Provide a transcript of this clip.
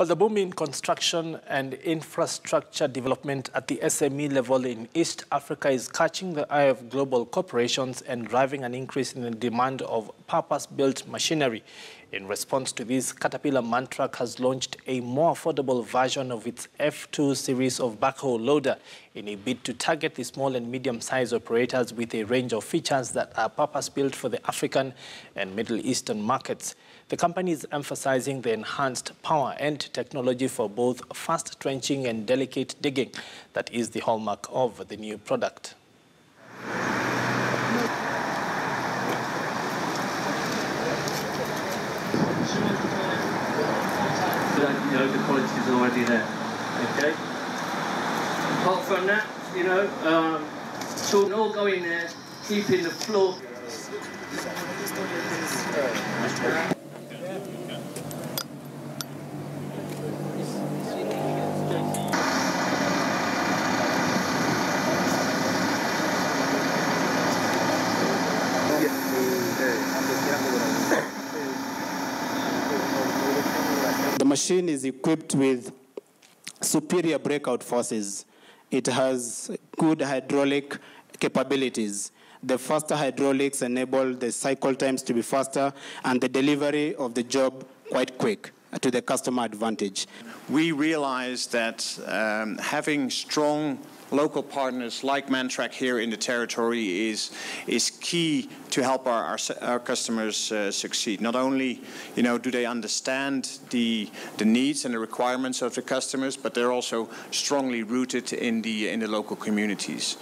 Well, the boom in construction and infrastructure development at the SME level in East Africa is catching the eye of global corporations and driving an increase in the demand of purpose-built machinery. In response to this, Caterpillar Mantrac has launched a more affordable version of its F2 series of backhoe loader in a bid to target the small and medium-sized operators with a range of features that are purpose-built for the African and Middle Eastern markets. The company is emphasizing the enhanced power and technology for both fast trenching and delicate digging. That is the hallmark of the new product. you know, the quality is already there. Okay? Apart from that, you know, um, all there, keeping the floor. The machine is equipped with superior breakout forces. It has good hydraulic capabilities. The faster hydraulics enable the cycle times to be faster and the delivery of the job quite quick to the customer advantage. We realize that um, having strong local partners like Mantrac here in the territory is is key to help our, our, our customers uh, succeed. Not only, you know, do they understand the the needs and the requirements of the customers, but they're also strongly rooted in the in the local communities.